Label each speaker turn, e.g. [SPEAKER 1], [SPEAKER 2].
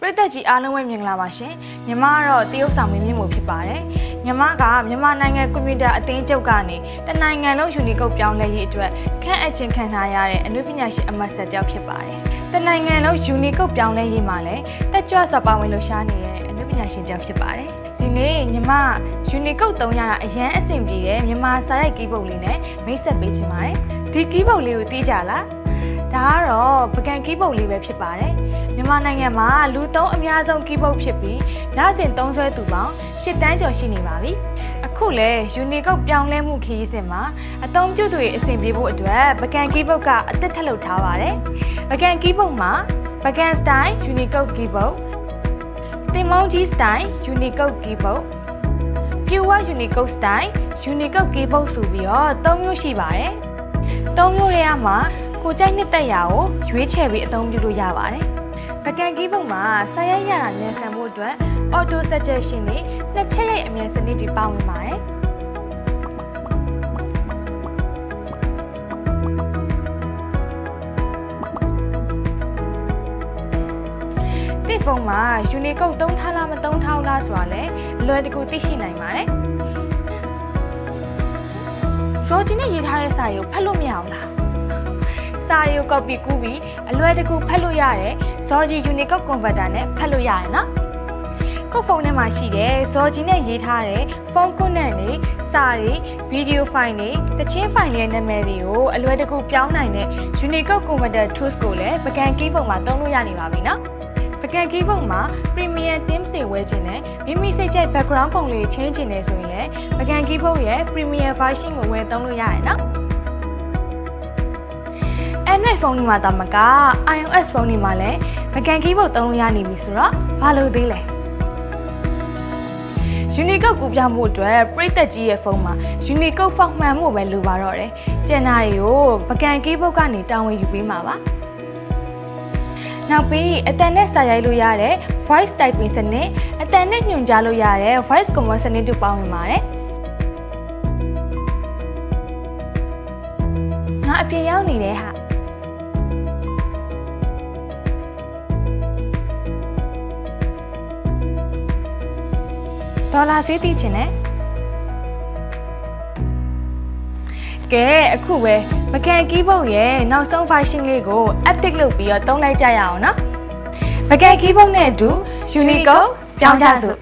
[SPEAKER 1] ပရိသတ်ကြီးအားလုံးပဲမင်္ဂလာပါရှင်ညီမကတော့တရုတ်ဆောင်မင်းမြင့်မှုဖြစ်ပါတယ်ညီမကမြန်မာနိုင်ငံကွန်ပျူတာအသင်းချုပ်ကနေတနိုင်ငံလုံးယူနီကုတ်ပြောင်းလဲရေးအတွက်ခန့်အပ်ခြင်းခံထားရတဲ့အနုပညာရှင်အမတ်ဆက်တယောက်ဖြစ်ပါတယ်တနိုင်ငံလုံးယူနီကုတ်ပြောင်းလဲရေးမှာလည်းတက်ကြွစွာပါဝင်လှူရှားနေတဲ့အနုပညာရှင်တယောက်ဖြစ်ပါတယ်ဒီနေ့ညီမယူနီကုတ်သုံးရတာအရန်အဆင်ပြေတယ်မြန်မာစာရိုက်ကီးပုတ်လေးနဲ့မိတ်ဆက်ပေးချင်ပါတယ်ဒီကီးပုတ်လေးကိုသိကြလားဒါကတော့ပကံကီးပုတ်လေးပဲဖြစ်ပါတယ် မြန်မာနိုင်ငံမှာလူသုံးအများဆုံးကီးပုတ်ဖြစ်ပြီးလစဉ်သုံးဆွဲသူပေါင်း၈တန်းကျော်ရှိနေပါပြီအခုလဲယူနီကုတ်ပြောင်းလဲမှုခရီးစဉ်မှာအသုံးပြုသူတွေအဆင်ပြေဖို့အတွက်ပကံကီးပုတ်ကအသစ်ထက်လုပ်ထားပါတယ်ပကံကီးပုတ်မှာပကံစတိုင်ယူနီကုတ်ကီးပုတ်တင်မုံကြီးစတိုင်ယူနီကုတ်ကီးပုတ်ပြူဝယူနီကုတ်စတိုင်ယူနီကုတ်ကီးပုတ်ဆိုပြီးတော့၃မျိုးရှိပါတယ်၃မျိုးတွေကမှကိုကြိုက်နှစ်သက်ရာကိုရွေးချယ်ပြီးအသုံးပြုလို့ရပါတယ်။ ပကံကီးပုံမှာစာရိုက်ရတာမြန်ဆန်မှုအတွက် auto suggestion နဲ့နှစ်ချက်ရိုက်အမြန်စနစ်တွေပါဝင်ပါတယ်။တစ်ဖုန်းမှာ Unicode သုံးထားလားမသုံးထားလားဆိုတာလည်းအလွယ်တကူသိရှိနိုင်ပါတယ်။ဇော်ဂျင်းနဲ့ရေးထားတဲ့စာတွေကိုဖတ်လို့မရအောင်လား။ စာတွေကို copy ကူးပြီးအလွယ်တကူဖတ်လို့ရတယ်။ဇော်ဂျီ Unicode Converter နဲ့ဖတ်လို့ရတယ်နော်။ကိုယ့်ဖုန်းထဲမှာရှိတဲ့ဇော်ဂျီနဲ့ရေးထားတဲ့ဖုန်းကွန်နန့်တွေစာတွေဗီဒီယိုဖိုင်တွေတချင်းဖိုင်တွေရဲ့နာမည်တွေကိုအလွယ်တကူပြောင်းနိုင်တဲ့ Unicode Converter Tools ကိုလည်းပကံကီးပုံမှာသုံးလို့ရနေပါပြီနော်။ပကံကီးပုံမှာ Premium Themes တွေဝယ်ခြင်းနဲ့မိမိစိတ်ကြိုက် background ပုံလေးချင်းချင်နေဆိုရင်လည်းပကံကီးပုံရဲ့ Premium version ကိုဝယ်သုံးလို့ရတယ်နော်။ Android ဖုန်းတွေမှာတာမက iOS ဖုန်းတွေမှာလည်းပကံကီးပုံသုံးလို့ရနေပြီဆိုတော့ဘာလို့သေးလဲ။ Unicode ကူပြမှုအတွက်ပရိသတ်ကြီးရဲ့ဖုန်းမှာ Unicode ဖောက်မှန်မှုပဲလိုပါတော့တယ်။ကျန်တာတွေကိုပကံကီးဘုတ်ကနေတာဝန်ယူပေးမှာပါ။နောက်ပြီးအတန်နဲ့စာရိုက်လို့ရတဲ့ voice typing စနစ်အတန်နဲ့ညွှန်ကြားလို့ရတဲ့ voice command စနစ်တို့ပေါင်းဝင်ပါတယ်။ငါအပြင်ရောက်နေတဲ့ဟာ ဒေါ်လာဈေးသိချင်တယ်ကဲအခုပဲမကန်ကီးဘုတ်ရဲ့နောက်ဆုံး version လေးကို update လုပ်ပြီးတော့သုံးလိုက်ကြရအောင်နော်မကန်ကီးဘုတ်နဲ့အတူ Unicode ပြောင်းကြစို့